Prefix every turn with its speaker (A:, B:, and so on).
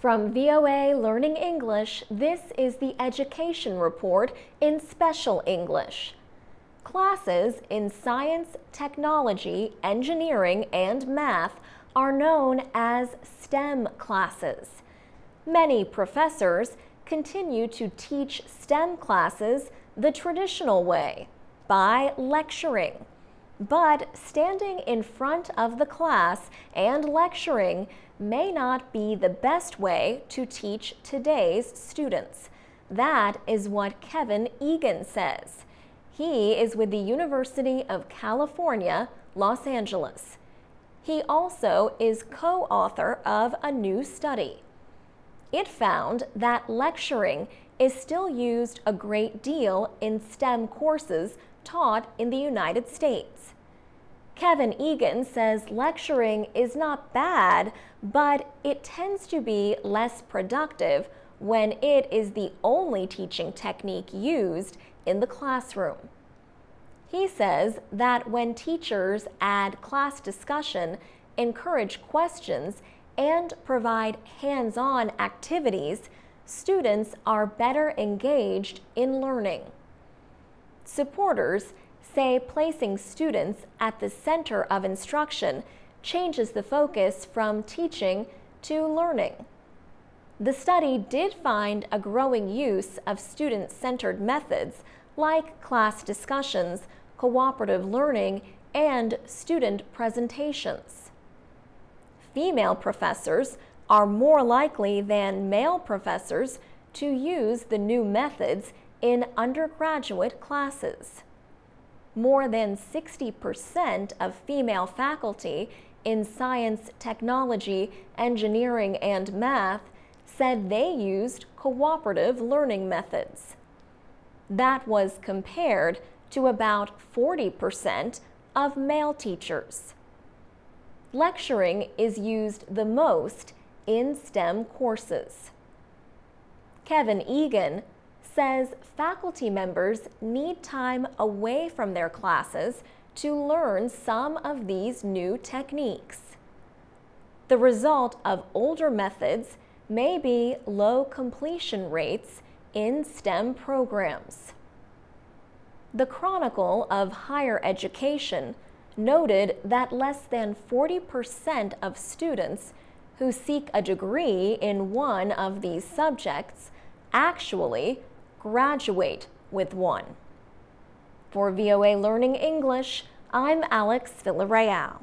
A: From VOA Learning English, this is the Education Report in Special English. Classes in science, technology, engineering, and math are known as STEM classes. Many professors continue to teach STEM classes the traditional way, by lecturing. But standing in front of the class and lecturing may not be the best way to teach today's students. That is what Kevin Eagan says. He is with the University of California, Los Angeles. He also is co-author of a new study. It found that lecturing is still used a great deal in STEM courses taught in the United States. Kevin Eagan says lecturing is not bad, but it tends to be less productive when it is the only teaching technique used in the classroom. He says that when teachers add class discussion, encourage questions, and provide hands-on activities, students are better engaged in learning. Supporters say placing students at the center of instruction changes the focus from teaching to learning. The study did find a growing use of student-centered methods like class discussions, cooperative learning, and student presentations. Female professors are more likely than male professors to use the new methods in undergraduate classes. More than 60% of female faculty in science, technology, engineering, and math said they used cooperative learning methods. That was compared to about 40% of male teachers. Lecturing is used the most in STEM courses. Kevin Eagan says faculty members need time away from their classes to learn some of these new techniques. The result of older methods may be low completion rates in STEM programs. The Chronicle of Higher Education noted that less than 40% of students who seek a degree in one of these subjects actually graduate with one. For VOA Learning English, I'm Alex Villarreal.